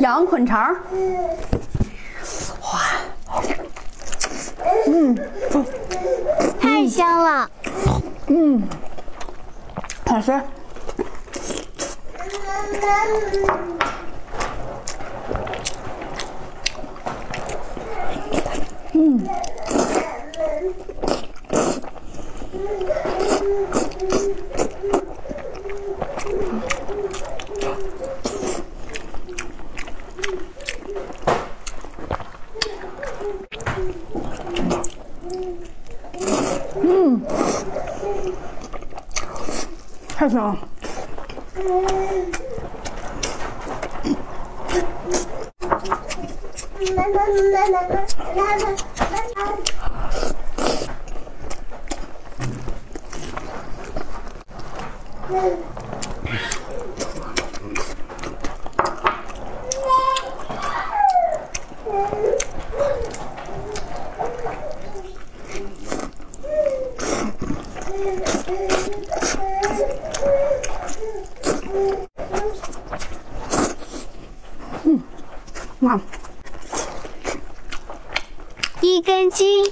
羊捆肠。哇，嗯，太香了。嗯，好吃。嗯。嗯，太香了。嗯，哇，一根筋。